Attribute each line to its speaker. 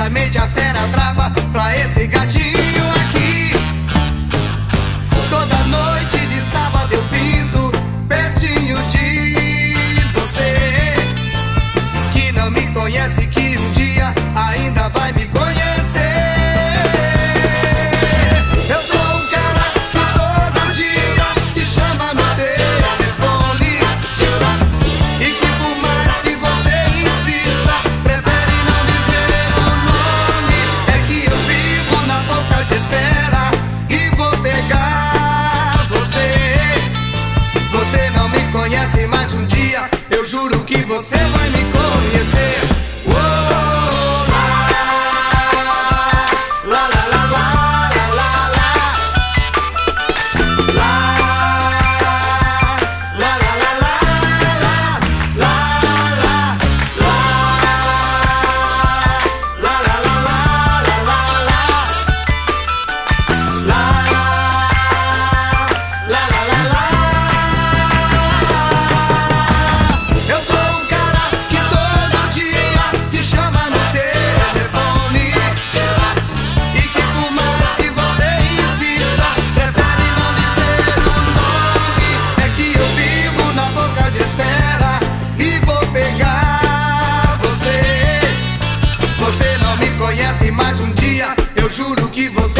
Speaker 1: certamente a fera trava pra esse gatinho. mais um dia, eu juro que você